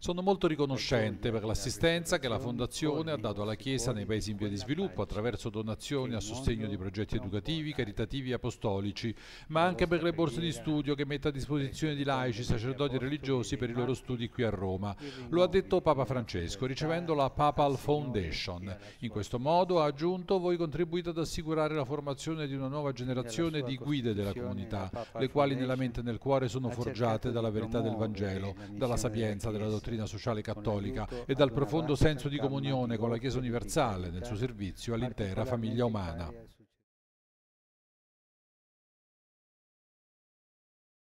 Sono molto riconoscente per l'assistenza che la Fondazione ha dato alla Chiesa nei paesi in via di sviluppo attraverso donazioni a sostegno di progetti educativi, caritativi e apostolici, ma anche per le borse di studio che mette a disposizione di laici, sacerdoti religiosi per i loro studi qui a Roma. Lo ha detto Papa Francesco ricevendo la Papal Foundation. In questo modo, ha aggiunto, voi contribuite ad assicurare la formazione di una nuova generazione di guide della comunità, le quali nella mente e nel cuore sono forgiate dalla verità del Vangelo, dalla sapienza della dottrina dottrina sociale cattolica e dal profondo senso di comunione con la Chiesa universale nel suo servizio all'intera famiglia umana.